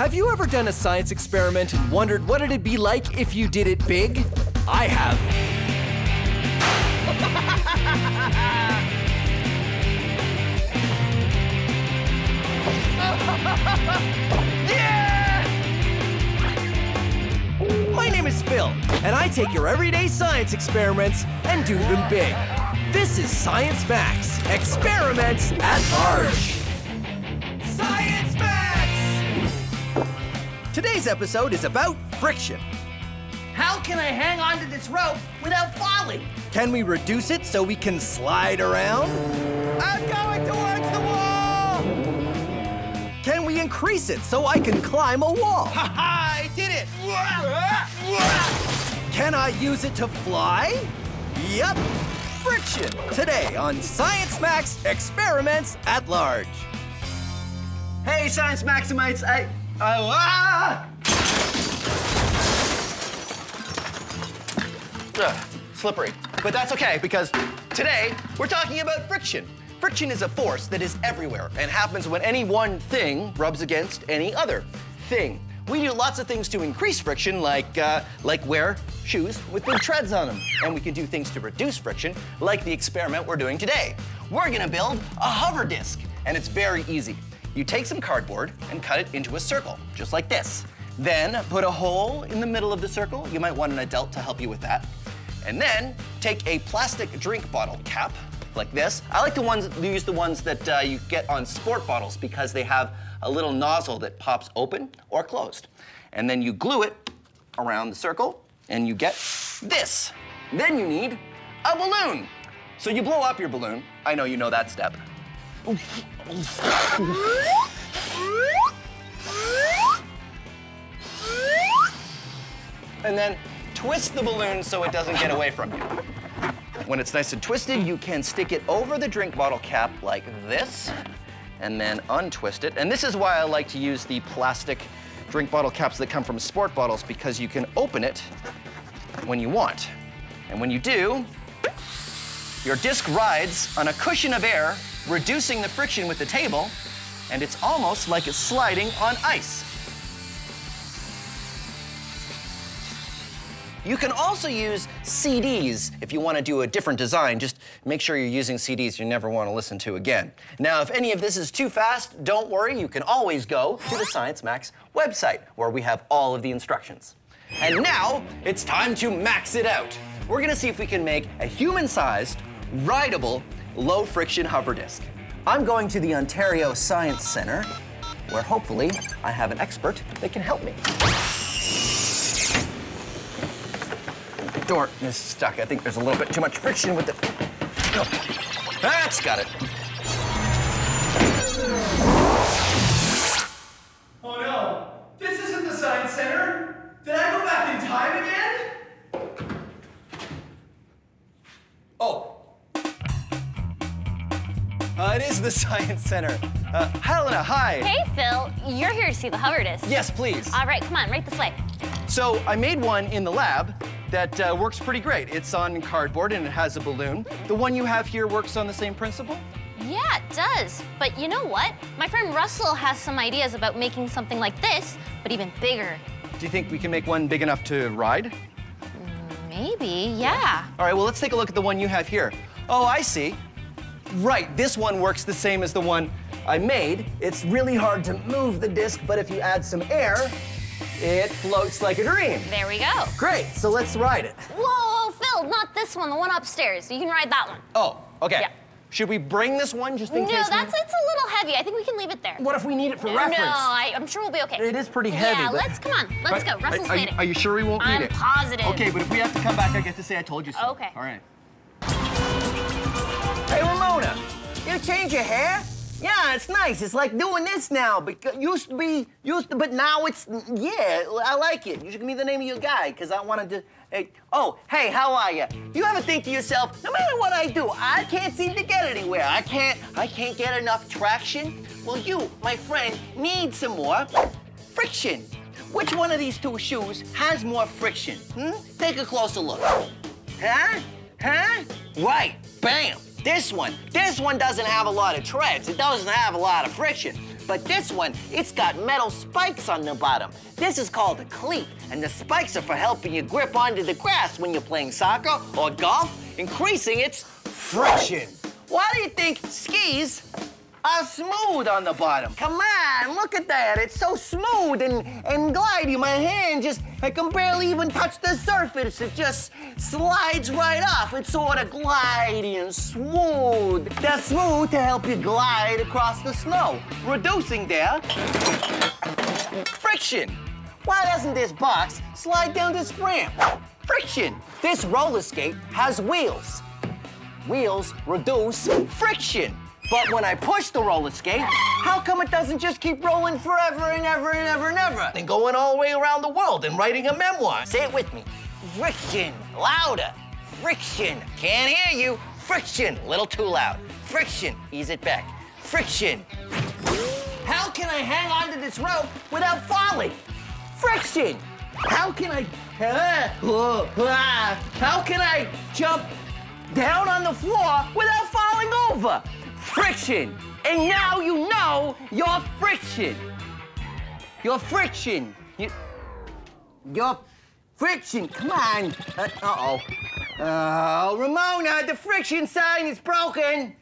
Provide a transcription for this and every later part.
Have you ever done a science experiment and wondered what it'd be like if you did it big? I have. My name is Phil, and I take your everyday science experiments and do them big. This is Science Max, experiments at large. Today's episode is about friction. How can I hang onto this rope without falling? Can we reduce it so we can slide around? I'm going towards the wall! Can we increase it so I can climb a wall? Ha ha! I did it! Can I use it to fly? Yep. Friction today on Science Max Experiments at Large. Hey, Science Maximites! I. Ah! Ugh, slippery. But that's okay because today we're talking about friction. Friction is a force that is everywhere and happens when any one thing rubs against any other thing. We do lots of things to increase friction, like, uh, like wear shoes with big treads on them. And we can do things to reduce friction, like the experiment we're doing today. We're gonna build a hover disc, and it's very easy. You take some cardboard and cut it into a circle, just like this. Then put a hole in the middle of the circle. You might want an adult to help you with that. And then take a plastic drink bottle cap, like this. I like the ones use the ones that uh, you get on sport bottles because they have a little nozzle that pops open or closed. And then you glue it around the circle and you get this. Then you need a balloon. So you blow up your balloon. I know you know that step. And then twist the balloon so it doesn't get away from you. When it's nice and twisted, you can stick it over the drink bottle cap like this, and then untwist it. And this is why I like to use the plastic drink bottle caps that come from sport bottles because you can open it when you want. And when you do, your disc rides on a cushion of air, reducing the friction with the table, and it's almost like it's sliding on ice. You can also use CDs if you want to do a different design. Just make sure you're using CDs you never want to listen to again. Now, if any of this is too fast, don't worry. You can always go to the Science Max website where we have all of the instructions. And now it's time to max it out. We're going to see if we can make a human-sized, rideable, low-friction hover disc. I'm going to the Ontario Science Centre where hopefully I have an expert that can help me. door is stuck. I think there's a little bit too much friction with it. Oh, that's got it. Oh no! This isn't the Science Center! Did I go back in time again? Oh. Uh, it is the Science Center. Uh, Helena, hi. Hey, Phil. You're here to see the hover disc. Yes, please. All right, come on, right this way. So I made one in the lab that uh, works pretty great. It's on cardboard and it has a balloon. The one you have here works on the same principle? Yeah, it does. But you know what? My friend Russell has some ideas about making something like this, but even bigger. Do you think we can make one big enough to ride? Maybe, yeah. All right, well, let's take a look at the one you have here. Oh, I see. Right, this one works the same as the one I made. It's really hard to move the disc, but if you add some air, it floats like a dream. There we go. Great, so let's ride it. Whoa, whoa, Phil, not this one, the one upstairs. You can ride that one. Oh, okay. Yeah. Should we bring this one just in no, case? No, that's it's a little heavy. I think we can leave it there. What if we need it for no, reference? I, I'm sure we'll be okay. It is pretty heavy. Yeah, but- let's come on. Let's go. Are- Russell's are, you- waiting. Are you sure we won't I'm need it? positive. Okay, but if we have to come back, I get to say I told you so. Okay. All right. Ramona, you change your hair? Yeah, it's nice. It's like doing this now. but used to be used to, but now it's yeah. I like it. You should give me the name of your guy because I wanted to. Hey, oh, hey, how are you? You ever think to yourself, no matter what I do, I can't seem to get anywhere. I can't. I can't get enough traction. Well, you, my friend, need some more friction. Which one of these two shoes has more friction? Hmm? Take a closer look. Huh? Huh? Right. Bam. This one. This one doesn't have a lot of treads. It doesn't have a lot of friction. But this one, it's got metal spikes on the bottom. This is called a cleat, and the spikes are for helping you grip onto the grass when you're playing soccer or golf, increasing its friction. Why do you think skis are smooth on the bottom? Come on, look at that. It's so smooth and, and glidey. My hand just, I can barely even touch the surface. It just slides right off. It's sort of glidey and smooth. They're smooth to help you glide across the snow, reducing their friction. Why doesn't this box slide down this ramp? Friction. This roller skate has wheels. Wheels reduce friction. But when I push the roller skate, how come it doesn't just keep rolling forever and ever and ever and ever? And going all the way around the world and writing a memoir. Say it with me. Friction. Louder. Friction. Can't hear you. Friction. Little too loud. Friction. Ease it back. Friction. How can I hang onto this rope without falling? Friction. How can I? Uh, uh, uh, how can I jump down on the floor without falling over? Friction. And now you know your friction. Your friction. You, your friction. Come on. Uh oh. Oh, Ramona, the friction sign is broken.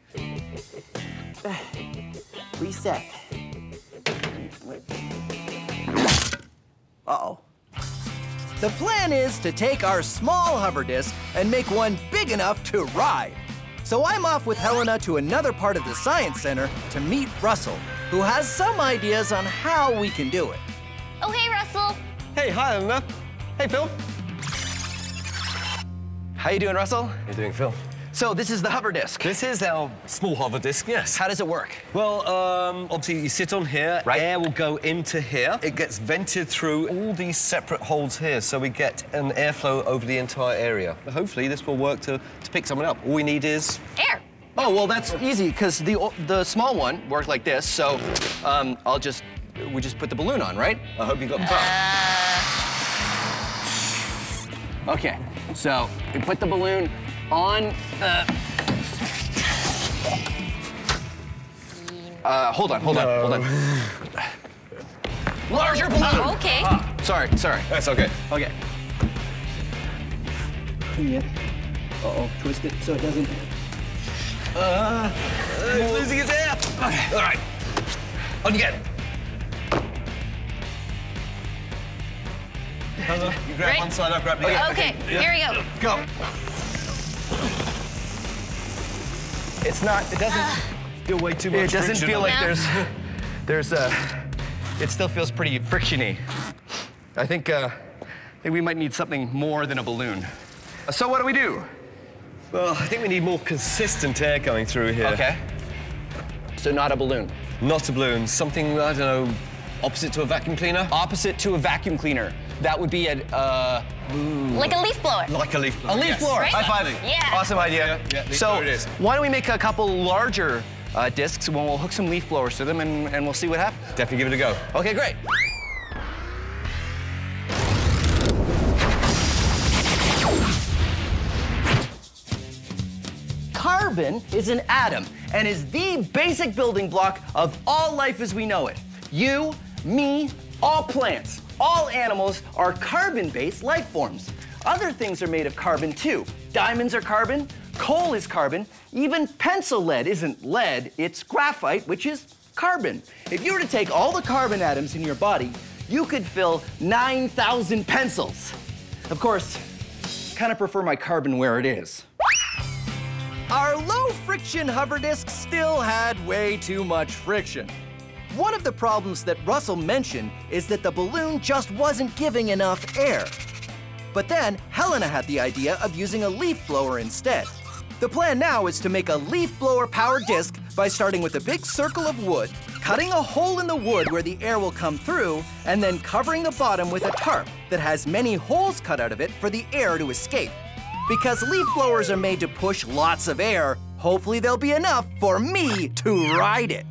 Reset. Uh-oh. The plan is to take our small hover disc and make one big enough to ride. So I'm off with Helena to another part of the Science Center to meet Russell, who has some ideas on how we can do it. Oh, hey, Russell. Hey, hi, Helena. Hey, Phil. How you doing, Russell? How you doing, Phil? So this is the hover disc. This is our small hover disc, yes. How does it work? Well, um, obviously you sit on here, Right. air will go into here. It gets vented through all these separate holes here, so we get an airflow over the entire area. Hopefully this will work to, to pick someone up. All we need is... Air. Oh, well, that's easy, because the, the small one worked like this, so um, I'll just, we just put the balloon on, right? I hope you got the Okay, so we put the balloon on the... Uh, hold on, hold on, hold on. Larger balloon! Oh, okay. Ah, sorry, sorry. That's okay. Okay. Yeah. Uh-oh, twist it so it doesn't... Uh, he's losing his air. All right. On you get. Helena, you grab Right. one side, I'll grab the other. Okay, here we go. Go. It's not, it doesn't... Feel way too much It doesn't feel like No. there's, there's uh it still feels pretty frictiony. I think, uh, I think we might need something more than a balloon. So what do we do? Well, I think we need more consistent air going through here. Okay. So not a balloon. Not a balloon, something, I don't know, opposite to a vacuum cleaner? Opposite to a vacuum cleaner. That would be a, uh, Like a leaf blower. Like a leaf blower. a leaf yes. blower. Right? High five. Yeah. Awesome idea. Yeah, yeah, leaf so blower it is. why don't we make a couple larger uh, discs when we'll hook some leaf blowers to them and, and we'll see what happens. Definitely give it a go. Okay, great. Carbon is an atom and is the basic building block of all life as we know it. You, me, all plants, all animals are carbon-based life forms. Other things are made of carbon too. Diamonds are carbon, coal is carbon, even pencil lead isn't lead, it's graphite, which is carbon. If you were to take all the carbon atoms in your body, you could fill 9,000 pencils. Of course, kind of prefer my carbon where it is. Our low friction hover disc still had way too much friction. One of the problems that Russell mentioned is that the balloon just wasn't giving enough air. But then Helena had the idea of using a leaf blower instead. The plan now is to make a leaf blower powered disc by starting with a big circle of wood, cutting a hole in the wood where the air will come through, and then covering the bottom with a tarp that has many holes cut out of it for the air to escape. Because leaf blowers are made to push lots of air, hopefully there'll be enough for me to ride it.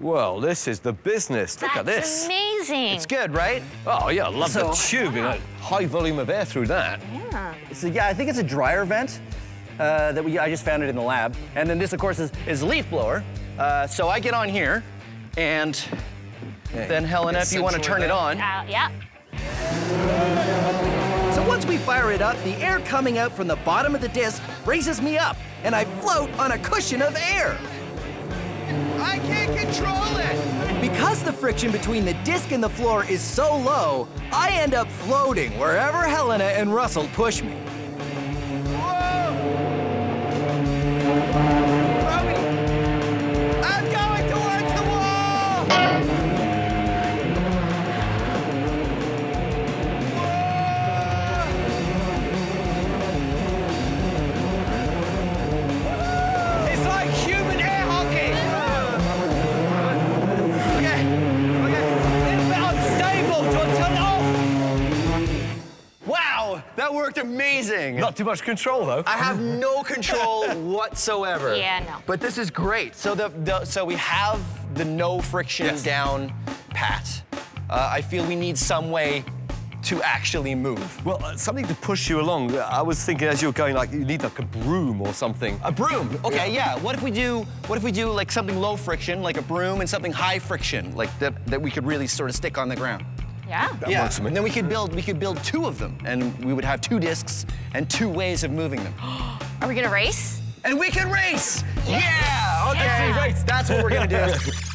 Well, this is the business. Look at That's this. amazing. It's good, right? Oh, yeah, I love the So- tube. You know, high volume of air through that. Yeah. So yeah, I think it's a dryer vent uh, that we, I just found it in the lab. And then this, of course, is, is leaf blower. Uh, so I get on here, and then Helena, if you want to turn it on. Uh, yeah. So once we fire it up, the air coming out from the bottom of the disc raises me up, and I float on a cushion of air. I can't control it. Because the friction between the disc and the floor is so low, I end up floating wherever Helena and Russell push me. Wow, that worked amazing. Not too much control, though. I have no control whatsoever. Yeah, no. But this is great. So the, the so we have the no friction Yes. down pat. Uh, I feel we need some way to actually move. Well, uh, something to push you along. I was thinking as you were going, like you need like a broom or something. A broom. Okay, yeah. What if we do what if we do like something low friction, like a broom, and something high friction, like that that we could really sort of stick on the ground? Yeah. yeah. works for me. And then we could build we could build two of them, and we would have two discs and two ways of moving them. Are we gonna race? and we can race. Yeah. Okay. Yeah. Race. That's what we're gonna do.